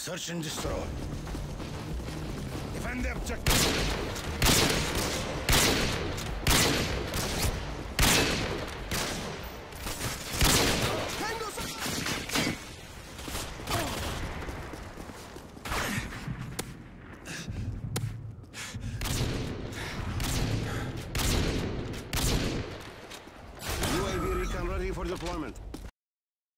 Search and destroy. Defend the objective. For deployment.